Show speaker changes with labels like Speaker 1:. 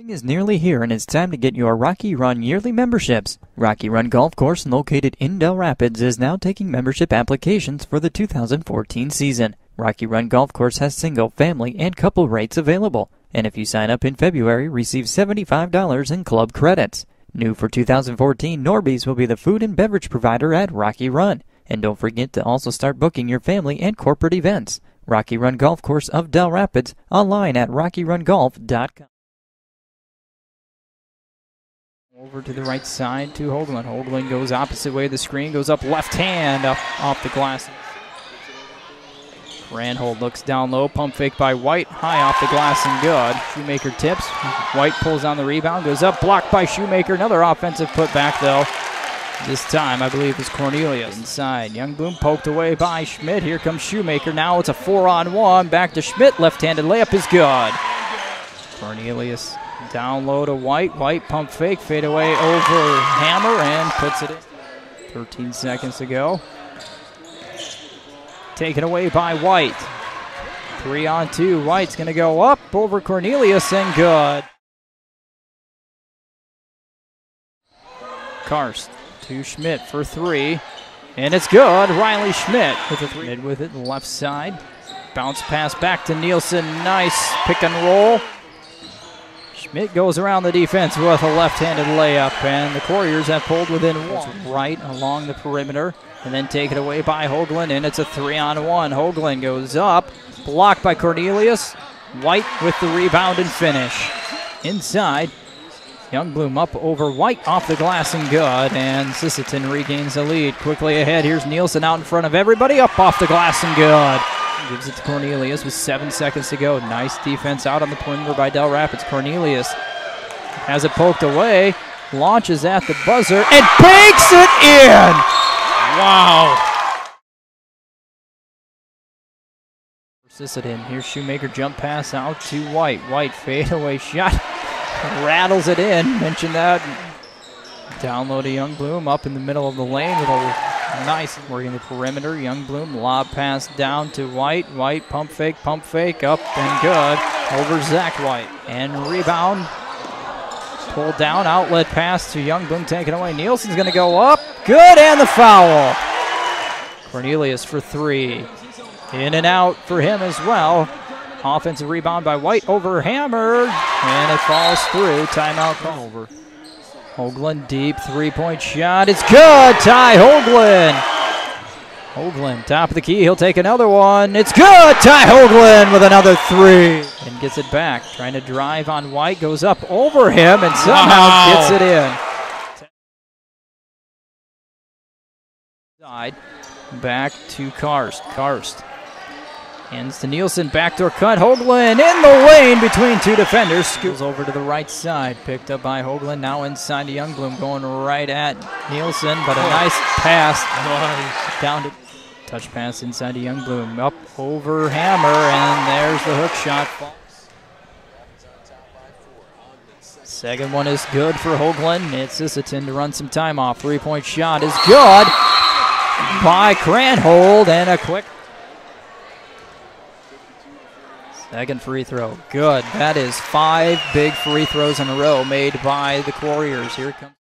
Speaker 1: Spring is nearly here and it's time to get your Rocky Run yearly memberships. Rocky Run Golf Course, located in Dell Rapids, is now taking membership applications for the 2014 season. Rocky Run Golf Course has single, family, and couple rates available, and if you sign up in February, receive $75 in club credits. New for 2014, Norby's will be the food and beverage provider at Rocky Run. And don't forget to also start booking your family and corporate events. Rocky Run Golf Course of Dell Rapids, online at rockyrungolf.com. Over to the right side to Hoagland. Hoagland goes opposite way of the screen, goes up left hand up off the glass. Ranhold looks down low, pump fake by White, high off the glass and good. Shoemaker tips. White pulls on the rebound, goes up, blocked by Shoemaker. Another offensive putback though. This time, I believe, is Cornelius inside. Youngblum poked away by Schmidt. Here comes Shoemaker. Now it's a four on one. Back to Schmidt. Left handed layup is good. Cornelius down low to White. White pump fake, fade away over Hammer, and puts it in. 13 seconds to go. Taken away by White. Three on two. White's going to go up over Cornelius and good. Karst to Schmidt for three. And it's good. Riley Schmidt with a three. Mid with it, left side. Bounce pass back to Nielsen. Nice pick and roll. Schmidt goes around the defense with a left-handed layup, and the Quarriers have pulled within one. Right along the perimeter, and then taken away by Hoagland, and it's a three-on-one. Hoagland goes up, blocked by Cornelius. White with the rebound and finish. Inside, Youngbloom up over White off the glass and good, and Sisseton regains the lead. Quickly ahead, here's Nielsen out in front of everybody, up off the glass and good. Gives it to Cornelius with seven seconds to go. Nice defense out on the perimeter by Dell Rapids. Cornelius has it poked away, launches at the buzzer, and banks it in! Wow. Sisseton, here's Shoemaker jump pass out to White. White fadeaway shot, rattles it in. Mentioned that. Download to Youngbloom up in the middle of the lane with a Nice working the perimeter. Youngbloom lob pass down to White. White pump fake, pump fake, up and good over Zach White. And rebound. Pulled down, outlet pass to Young Youngbloom, taken away. Nielsen's going to go up. Good, and the foul. Cornelius for three. In and out for him as well. Offensive rebound by White over Hammer, and it falls through. Timeout call over. Hoagland deep three-point shot. It's good. Ty Hoagland. Hoagland top of the key. He'll take another one. It's good. Ty Hoagland with another three and gets it back. Trying to drive on White. Goes up over him and somehow wow. gets it in. Side back to Karst. Karst Hands to Nielsen, backdoor cut. Hoagland in the lane between two defenders. Scoots over to the right side. Picked up by Hoagland. Now inside to Youngbloom, going right at Nielsen, but a nice pass. Nice. Down to touch pass inside to Youngbloom. Up over Hammer, and there's the hook shot. Second one is good for Hoagland. It's Sisseton to run some time off. Three point shot is good by Cranhold, and a quick. Second free throw. Good. That is five big free throws in a row made by the Quarriers. Here comes.